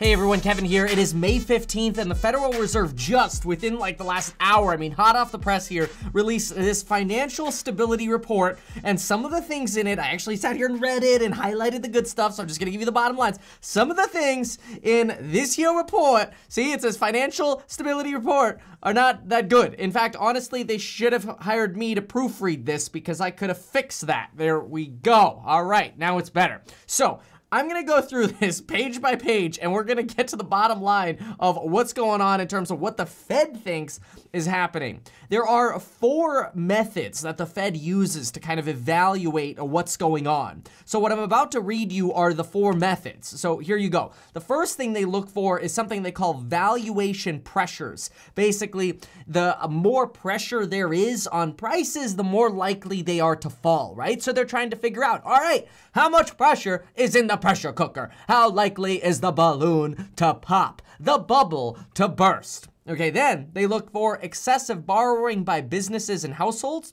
Hey everyone, Kevin here. It is May 15th and the Federal Reserve just within like the last hour, I mean hot off the press here, released this financial stability report and some of the things in it, I actually sat here and read it and highlighted the good stuff, so I'm just gonna give you the bottom lines. Some of the things in this here report, see it says financial stability report, are not that good. In fact, honestly, they should have hired me to proofread this because I could have fixed that. There we go. All right, now it's better. So, I'm gonna go through this page by page and we're gonna get to the bottom line of what's going on in terms of what the Fed thinks is happening. There are four methods that the Fed uses to kind of evaluate what's going on. So what I'm about to read you are the four methods. So here you go. The first thing they look for is something they call valuation pressures. Basically, the more pressure there is on prices, the more likely they are to fall, right? So they're trying to figure out, all right, how much pressure is in the pressure cooker? How likely is the balloon to pop? The bubble to burst? Okay, then they look for excessive borrowing by businesses and households.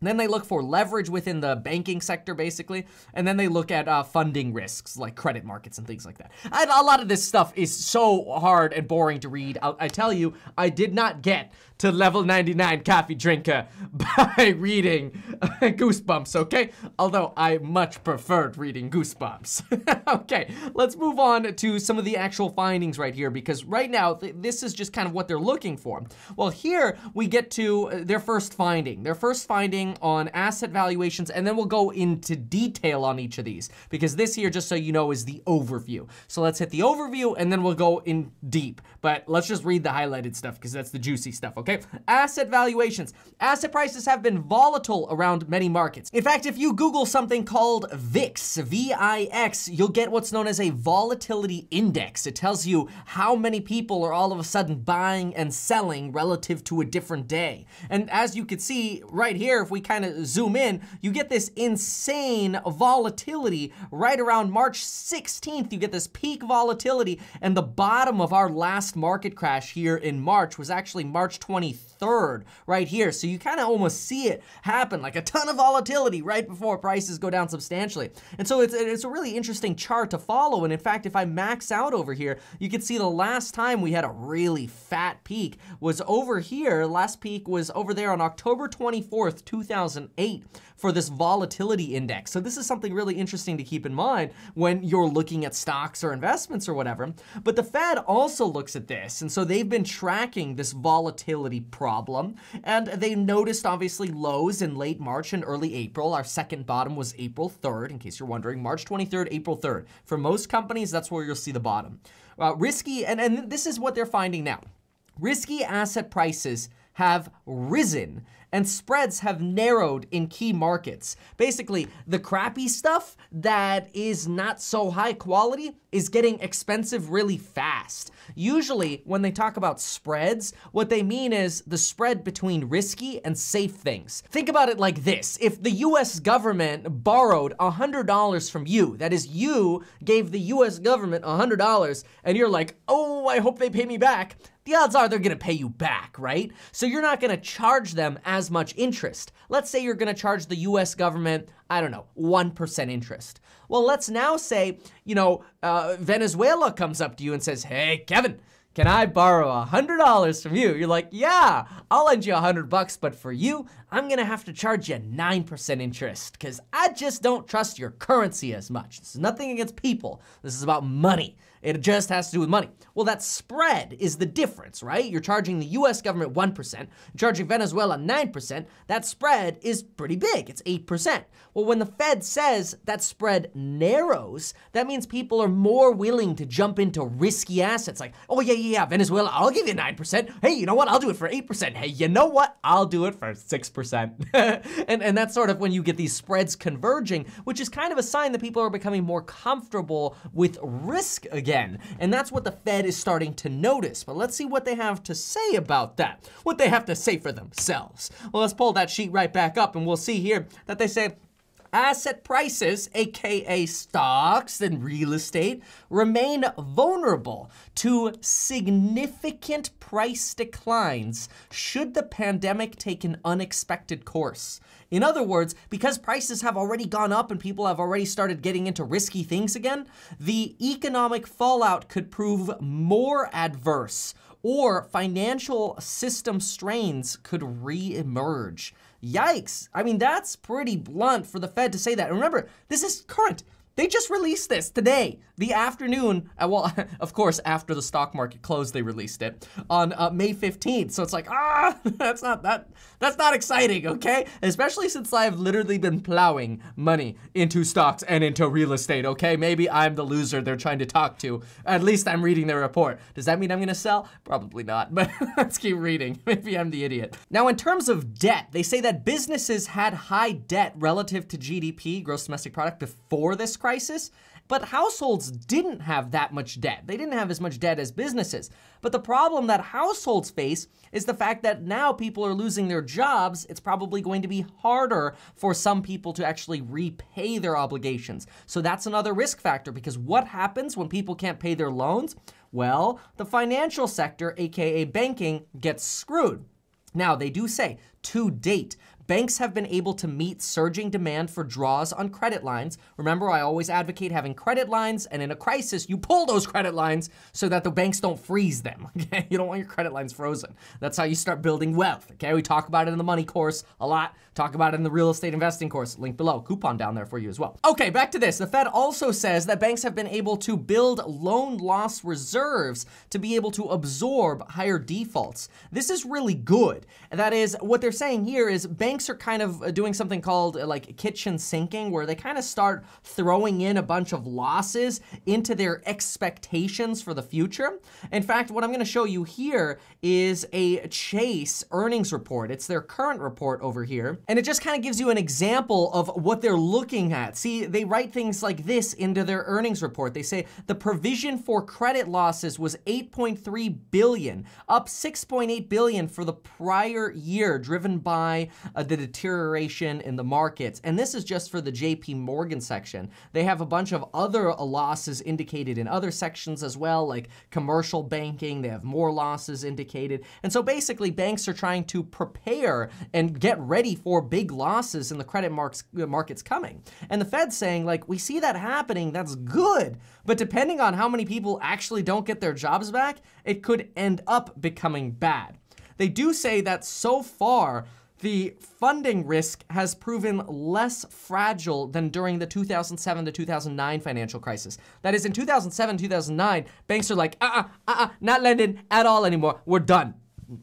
Then they look for leverage within the banking sector, basically, and then they look at uh, funding risks like credit markets and things like that. A lot of this stuff is so hard and boring to read. I'll, I tell you, I did not get to level 99 coffee drinker by reading Goosebumps, okay? Although I much preferred reading Goosebumps. okay, let's move on to some of the actual findings right here because right now, th this is just kind of what they're looking for. Well, here we get to uh, their first finding. Their first finding on asset valuations, and then we'll go into detail on each of these because this here, just so you know, is the overview. So let's hit the overview and then we'll go in deep. But let's just read the highlighted stuff because that's the juicy stuff, okay? Asset valuations. Asset prices have been volatile around many markets. In fact, if you Google something called VIX, V-I-X, you'll get what's known as a volatility index. It tells you how many people are all of a sudden buying and selling relative to a different day. And as you can see right here, if we kind of zoom in, you get this insane volatility right around March 16th. You get this peak volatility and the bottom of our last market crash here in March was actually March 23rd right here. So you kind of almost see it happen like a ton of volatility right before prices go down substantially. And so it's, it's a really interesting chart to follow. And in fact, if I max out over here, you can see the last time we had a really fat peak was over here. Last peak was over there on October 24th, 2008 for this volatility index. So this is something really interesting to keep in mind when you're looking at stocks or investments or whatever. But the Fed also looks at this. And so they've been tracking this volatility problem. And they noticed obviously lows in late March and early April. Our second bottom was April 3rd, in case you're wondering, March 23rd, April 3rd. For most companies, that's where you'll see the bottom. Uh, risky, and, and this is what they're finding now. Risky asset prices have risen and spreads have narrowed in key markets. Basically, the crappy stuff that is not so high quality is getting expensive really fast. Usually, when they talk about spreads, what they mean is the spread between risky and safe things. Think about it like this. If the US government borrowed $100 from you, that is you gave the US government $100 and you're like, oh, I hope they pay me back, the odds are they're gonna pay you back, right? So you're not gonna charge them as much interest. Let's say you're gonna charge the US government, I don't know, 1% interest. Well, let's now say, you know, uh, Venezuela comes up to you and says, hey, Kevin, can I borrow a $100 from you? You're like, yeah, I'll lend you a 100 bucks, but for you, I'm gonna have to charge you 9% interest because I just don't trust your currency as much. This is nothing against people. This is about money. It just has to do with money. Well, that spread is the difference, right? You're charging the US government 1%, charging Venezuela 9%. That spread is pretty big. It's 8%. Well, when the Fed says that spread narrows, that means people are more willing to jump into risky assets like, oh, yeah, yeah, yeah, Venezuela, I'll give you 9%. Hey, you know what? I'll do it for 8%. Hey, you know what? I'll do it for 6%. and, and that's sort of when you get these spreads converging, which is kind of a sign that people are becoming more comfortable with risk again. And that's what the Fed is starting to notice. But let's see what they have to say about that, what they have to say for themselves. Well, let's pull that sheet right back up and we'll see here that they say, asset prices, aka stocks and real estate, remain vulnerable to significant price declines should the pandemic take an unexpected course. In other words, because prices have already gone up and people have already started getting into risky things again, the economic fallout could prove more adverse or financial system strains could re-emerge. Yikes. I mean, that's pretty blunt for the Fed to say that. And remember, this is current. They just released this today, the afternoon. Uh, well, of course, after the stock market closed, they released it on uh, May 15th. So it's like, ah, that's not that. That's not exciting, okay? Especially since I've literally been plowing money into stocks and into real estate, okay? Maybe I'm the loser they're trying to talk to. At least I'm reading their report. Does that mean I'm gonna sell? Probably not, but let's keep reading. Maybe I'm the idiot. Now, in terms of debt, they say that businesses had high debt relative to GDP, gross domestic product, before this crisis crisis, but households didn't have that much debt. They didn't have as much debt as businesses. But the problem that households face is the fact that now people are losing their jobs. It's probably going to be harder for some people to actually repay their obligations. So that's another risk factor because what happens when people can't pay their loans? Well, the financial sector, aka banking, gets screwed. Now, they do say, to date, banks have been able to meet surging demand for draws on credit lines. Remember, I always advocate having credit lines, and in a crisis, you pull those credit lines so that the banks don't freeze them, okay? You don't want your credit lines frozen. That's how you start building wealth, okay? We talk about it in the money course a lot, talk about it in the real estate investing course, link below, coupon down there for you as well. Okay, back to this. The Fed also says that banks have been able to build loan loss reserves to be able to absorb higher defaults. This is really good. That is, what they're saying here is banks are kind of uh, doing something called uh, like kitchen sinking, where they kind of start throwing in a bunch of losses into their expectations for the future. In fact, what I'm gonna show you here is a Chase earnings report. It's their current report over here. And it just kind of gives you an example of what they're looking at. See, they write things like this into their earnings report. They say the provision for credit losses was 8.3 billion, up 6.8 billion for the prior year, driven by uh, the deterioration in the markets. And this is just for the JP Morgan section. They have a bunch of other losses indicated in other sections as well, like commercial banking. They have more losses indicated. And so basically, banks are trying to prepare and get ready for big losses in the credit marks, uh, markets coming. And the Fed's saying, like, we see that happening, that's good. But depending on how many people actually don't get their jobs back, it could end up becoming bad. They do say that so far, the funding risk has proven less fragile than during the 2007 to 2009 financial crisis. That is, in 2007, 2009, banks are like, uh-uh, uh-uh, not lending at all anymore. We're done.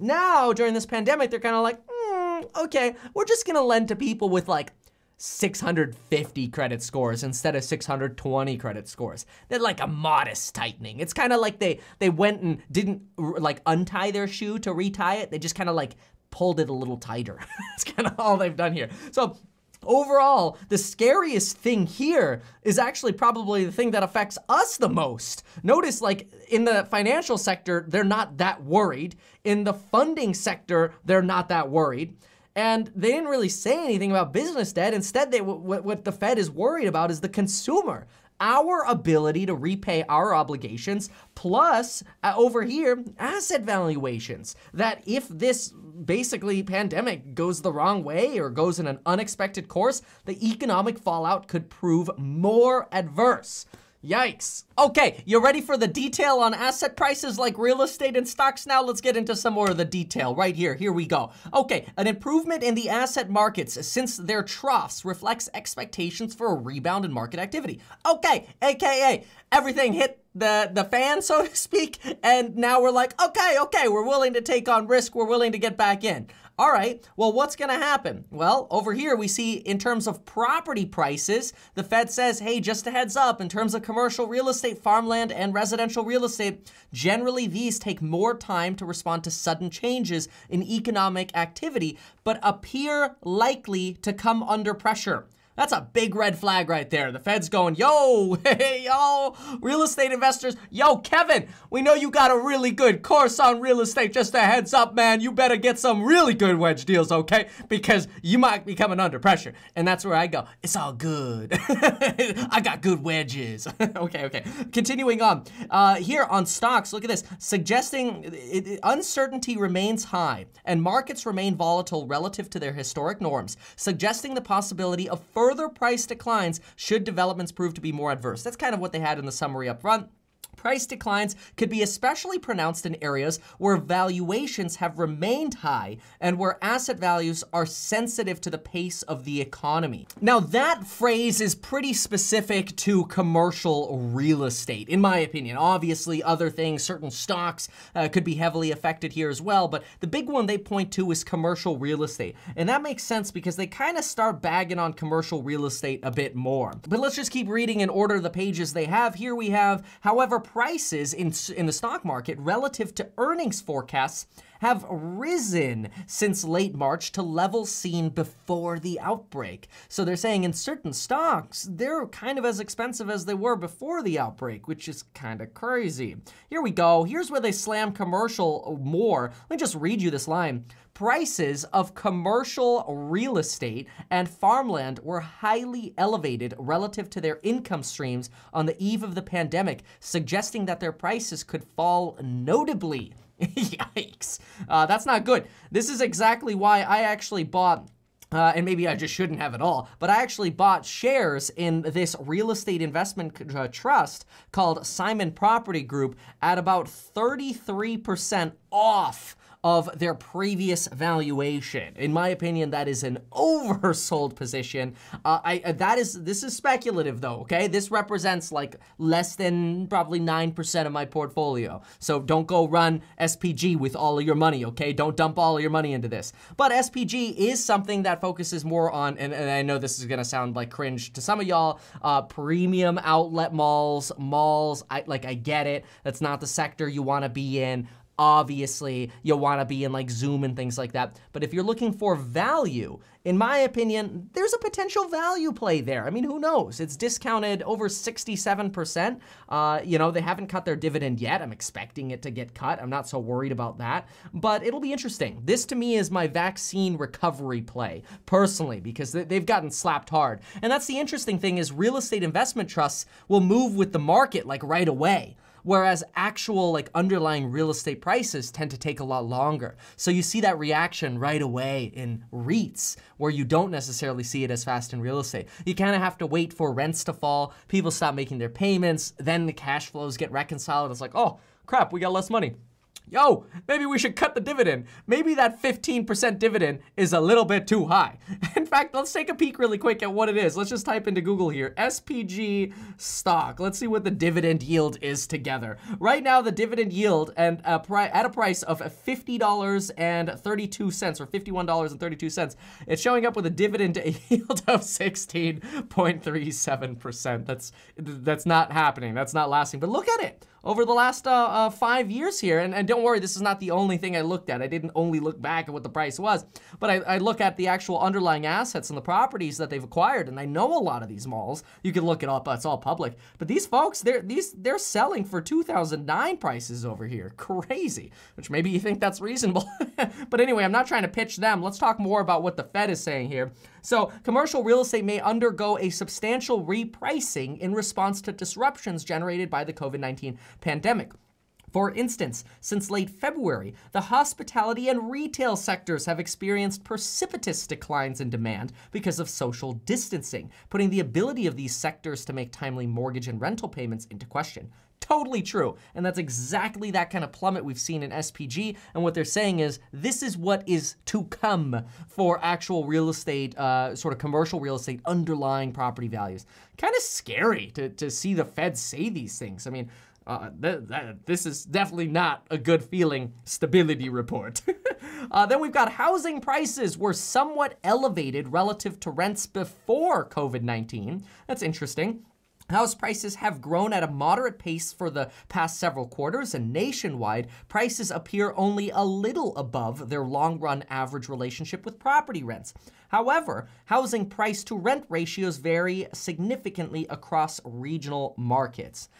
Now, during this pandemic, they're kind of like, mm, okay, we're just gonna lend to people with like 650 credit scores instead of 620 credit scores. They're like a modest tightening. It's kind of like they they went and didn't like untie their shoe to retie it. They just kind of like pulled it a little tighter. That's kind of all they've done here. So overall, the scariest thing here is actually probably the thing that affects us the most. Notice, like, in the financial sector, they're not that worried. In the funding sector, they're not that worried. And they didn't really say anything about business debt. Instead, they, what, what the Fed is worried about is the consumer our ability to repay our obligations, plus uh, over here, asset valuations. That if this basically pandemic goes the wrong way or goes in an unexpected course, the economic fallout could prove more adverse. Yikes. Okay, you ready for the detail on asset prices like real estate and stocks now? Let's get into some more of the detail right here. Here we go. Okay, an improvement in the asset markets since their troughs reflects expectations for a rebound in market activity. Okay, AKA everything hit the the fan, so to speak, and now we're like, okay, okay, we're willing to take on risk, we're willing to get back in. All right, well, what's gonna happen? Well, over here we see in terms of property prices, the Fed says, hey, just a heads up, in terms of commercial real estate, farmland, and residential real estate, generally these take more time to respond to sudden changes in economic activity, but appear likely to come under pressure. That's a big red flag right there. The Fed's going, yo, hey, yo, real estate investors, yo, Kevin, we know you got a really good course on real estate. Just a heads up, man, you better get some really good wedge deals, okay? Because you might be coming under pressure. And that's where I go, it's all good. I got good wedges. okay, okay. Continuing on. Uh, here on stocks, look at this. Suggesting it, it, uncertainty remains high and markets remain volatile relative to their historic norms, suggesting the possibility of further further price declines should developments prove to be more adverse. That's kind of what they had in the summary up front. Price declines could be especially pronounced in areas where valuations have remained high and where asset values are sensitive to the pace of the economy. Now, that phrase is pretty specific to commercial real estate, in my opinion. Obviously, other things, certain stocks uh, could be heavily affected here as well, but the big one they point to is commercial real estate. And that makes sense because they kind of start bagging on commercial real estate a bit more. But let's just keep reading in order the pages they have. Here we have, however, prices in, in the stock market relative to earnings forecasts have risen since late March to levels seen before the outbreak. So they're saying in certain stocks, they're kind of as expensive as they were before the outbreak, which is kind of crazy. Here we go. Here's where they slam commercial more. Let me just read you this line prices of commercial real estate and farmland were highly elevated relative to their income streams on the eve of the pandemic, suggesting that their prices could fall notably. Yikes. Uh, that's not good. This is exactly why I actually bought uh, and maybe I just shouldn't have it all, but I actually bought shares in this real estate investment uh, trust called Simon Property Group at about 33% off of their previous valuation. In my opinion, that is an oversold position. Uh, I uh, that is this is speculative though. Okay, this represents like less than probably nine percent of my portfolio. So don't go run SPG with all of your money. Okay, don't dump all of your money into this. But SPG is something that focuses more on, and, and I know this is gonna sound like cringe to some of y'all, uh, premium outlet malls, malls. I like I get it. That's not the sector you want to be in obviously you'll want to be in like Zoom and things like that. But if you're looking for value, in my opinion, there's a potential value play there. I mean, who knows? It's discounted over 67%. Uh, you know, they haven't cut their dividend yet. I'm expecting it to get cut. I'm not so worried about that, but it'll be interesting. This to me is my vaccine recovery play, personally, because they've gotten slapped hard. And that's the interesting thing is real estate investment trusts will move with the market like right away whereas actual like underlying real estate prices tend to take a lot longer. So you see that reaction right away in REITs, where you don't necessarily see it as fast in real estate. You kind of have to wait for rents to fall, people stop making their payments, then the cash flows get reconciled. It's like, oh, crap, we got less money yo, maybe we should cut the dividend. Maybe that 15% dividend is a little bit too high. In fact, let's take a peek really quick at what it is. Let's just type into Google here, SPG stock. Let's see what the dividend yield is together. Right now, the dividend yield and uh, a at a price of $50.32 or $51.32, it's showing up with a dividend yield of 16.37%. That's, that's not happening. That's not lasting, but look at it over the last uh, uh, five years here. And, and, don't worry, this is not the only thing I looked at. I didn't only look back at what the price was, but I, I, look at the actual underlying assets and the properties that they've acquired. And I know a lot of these malls. You can look it up; it's all public. But these folks, they're these they're selling for 2009 prices over here. Crazy. Which maybe you think that's reasonable. but anyway, I'm not trying to pitch them. Let's talk more about what the Fed is saying here. So commercial real estate may undergo a substantial repricing in response to disruptions generated by the COVID-19 pandemic. For instance, since late February, the hospitality and retail sectors have experienced precipitous declines in demand because of social distancing, putting the ability of these sectors to make timely mortgage and rental payments into question. Totally true. And that's exactly that kind of plummet we've seen in SPG. And what they're saying is this is what is to come for actual real estate, uh, sort of commercial real estate underlying property values. Kind of scary to, to see the Fed say these things. I mean, uh, th th this is definitely not a good feeling stability report. uh, then we've got housing prices were somewhat elevated relative to rents before COVID 19. That's interesting. House prices have grown at a moderate pace for the past several quarters, and nationwide, prices appear only a little above their long run average relationship with property rents. However, housing price to rent ratios vary significantly across regional markets.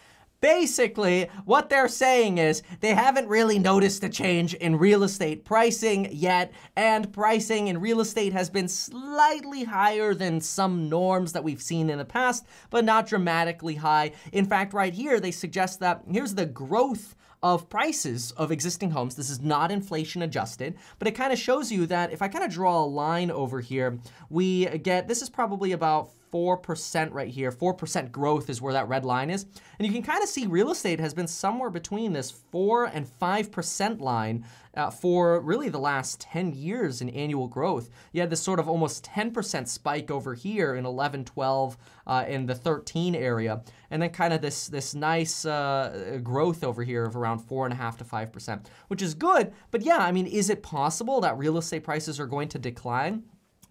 Basically, what they're saying is they haven't really noticed a change in real estate pricing yet, and pricing in real estate has been slightly higher than some norms that we've seen in the past, but not dramatically high. In fact, right here, they suggest that here's the growth of prices of existing homes. This is not inflation adjusted, but it kind of shows you that if I kind of draw a line over here, we get, this is probably about 4% right here. 4% growth is where that red line is. And you can kind of see real estate has been somewhere between this 4 and 5% line uh, for really the last 10 years in annual growth. You had this sort of almost 10% spike over here in 11, 12, uh, in the 13 area. And then kind of this, this nice uh, growth over here of around 4.5 to 5%, which is good. But yeah, I mean, is it possible that real estate prices are going to decline?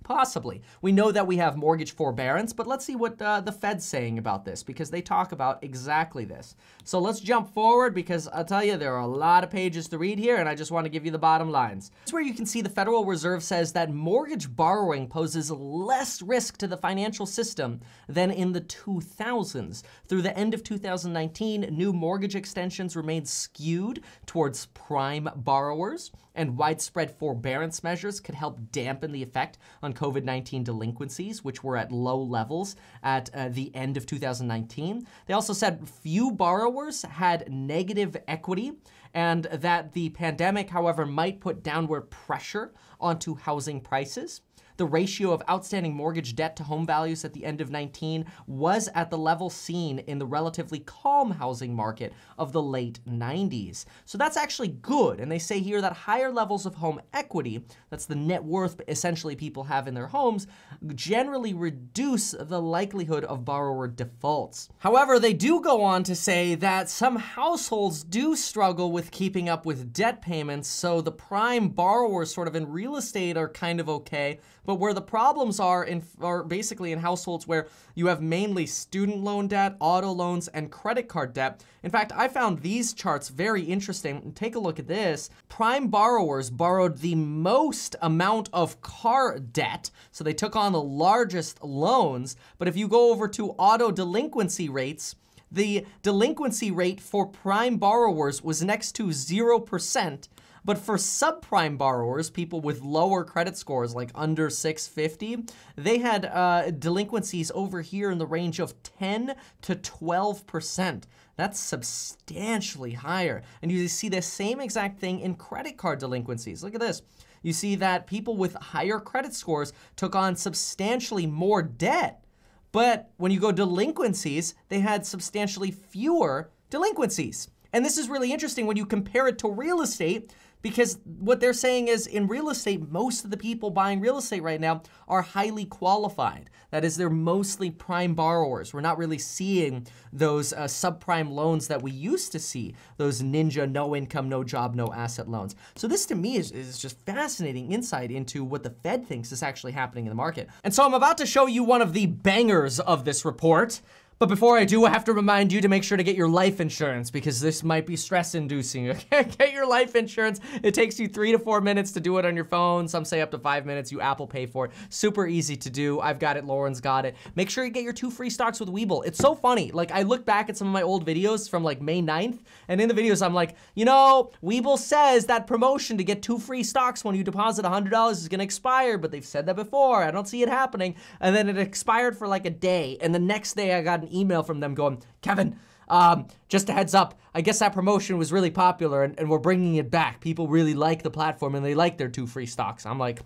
Possibly. We know that we have mortgage forbearance, but let's see what uh, the Fed's saying about this because they talk about exactly this. So let's jump forward because I'll tell you, there are a lot of pages to read here and I just want to give you the bottom lines. It's where you can see the Federal Reserve says that mortgage borrowing poses less risk to the financial system than in the 2000s. Through the end of 2019, new mortgage extensions remained skewed towards prime borrowers and widespread forbearance measures could help dampen the effect on COVID 19 delinquencies, which were at low levels at uh, the end of 2019. They also said few borrowers had negative equity and that the pandemic, however, might put downward pressure onto housing prices. The ratio of outstanding mortgage debt to home values at the end of 19 was at the level seen in the relatively calm housing market of the late 90s. So that's actually good. And they say here that higher levels of home equity, that's the net worth essentially people have in their homes, generally reduce the likelihood of borrower defaults. However, they do go on to say that some households do struggle with keeping up with debt payments, so the prime borrowers sort of in real estate are kind of okay, but where the problems are in are basically in households where you have mainly student loan debt, auto loans, and credit card debt. In fact, I found these charts very interesting. Take a look at this. Prime borrowers borrowed the most amount of car debt, so they took on the largest loans. But if you go over to auto delinquency rates, the delinquency rate for prime borrowers was next to 0%, but for subprime borrowers, people with lower credit scores, like under 650, they had uh, delinquencies over here in the range of 10 to 12%. That's substantially higher. And you see the same exact thing in credit card delinquencies. Look at this. You see that people with higher credit scores took on substantially more debt. But when you go delinquencies, they had substantially fewer delinquencies. And this is really interesting when you compare it to real estate because what they're saying is in real estate, most of the people buying real estate right now are highly qualified. That is, they're mostly prime borrowers. We're not really seeing those uh, subprime loans that we used to see, those ninja no income, no job, no asset loans. So this to me is, is just fascinating insight into what the Fed thinks is actually happening in the market. And so I'm about to show you one of the bangers of this report. But before I do, I have to remind you to make sure to get your life insurance because this might be stress inducing. Get your life insurance. It takes you three to four minutes to do it on your phone. Some say up to five minutes. You Apple pay for it. Super easy to do. I've got it. Lauren's got it. Make sure you get your two free stocks with Webull. It's so funny. Like I look back at some of my old videos from like May 9th, and in the videos I'm like, you know, Webull says that promotion to get two free stocks when you deposit $100 is gonna expire, but they've said that before. I don't see it happening. And then it expired for like a day, and the next day I got an email from them going, Kevin, um, just a heads up, I guess that promotion was really popular and, and we're bringing it back. People really like the platform and they like their two free stocks. I'm like,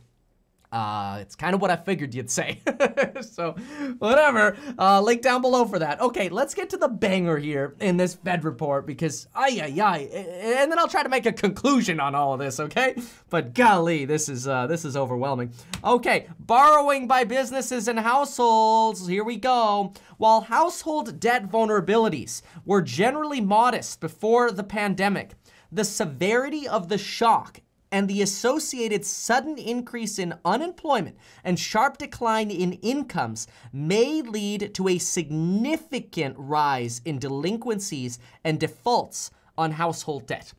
uh, it's kind of what I figured you'd say. so, whatever. Uh, link down below for that. Okay, let's get to the banger here in this Fed report because, ay, ay, ay. And then I'll try to make a conclusion on all of this, okay? But golly, this is, uh, this is overwhelming. Okay, borrowing by businesses and households. Here we go. While household debt vulnerabilities were generally modest before the pandemic, the severity of the shock and the associated sudden increase in unemployment and sharp decline in incomes may lead to a significant rise in delinquencies and defaults on household debt.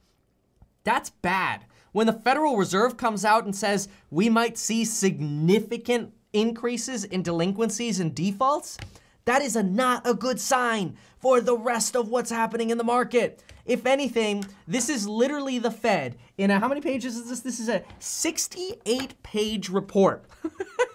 That's bad. When the Federal Reserve comes out and says we might see significant increases in delinquencies and defaults, that is a not a good sign for the rest of what's happening in the market. If anything, this is literally the Fed in a, how many pages is this? This is a 68 page report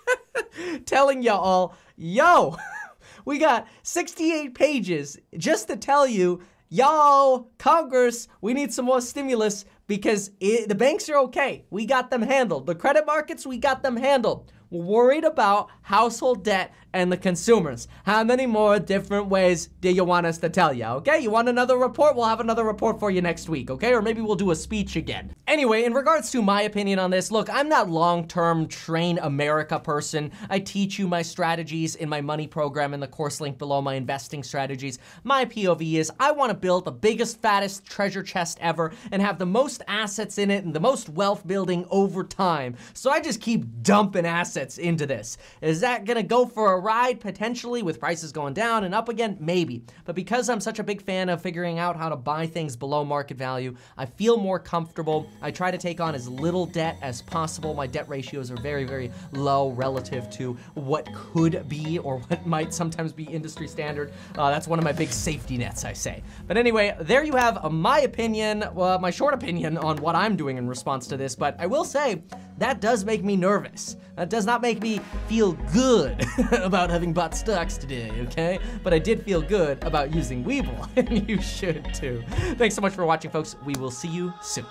telling y'all, yo, we got 68 pages just to tell you, yo, Congress, we need some more stimulus because it, the banks are okay. We got them handled. The credit markets, we got them handled. We're worried about household debt and the consumers. How many more different ways do you want us to tell you, okay? You want another report? We'll have another report for you next week, okay? Or maybe we'll do a speech again. Anyway, in regards to my opinion on this, look, I'm not long-term train America person. I teach you my strategies in my money program in the course link below my investing strategies. My POV is I want to build the biggest, fattest treasure chest ever and have the most assets in it and the most wealth building over time. So I just keep dumping assets into this. Is that gonna go for a ride potentially with prices going down and up again? Maybe. But because I'm such a big fan of figuring out how to buy things below market value, I feel more comfortable. I try to take on as little debt as possible. My debt ratios are very, very low relative to what could be or what might sometimes be industry standard. Uh, that's one of my big safety nets, I say. But anyway, there you have my opinion, uh, my short opinion on what I'm doing in response to this. But I will say, that does make me nervous. That does not make me feel good about having bought stocks today, okay? But I did feel good about using Webull, and you should too. Thanks so much for watching, folks. We will see you soon.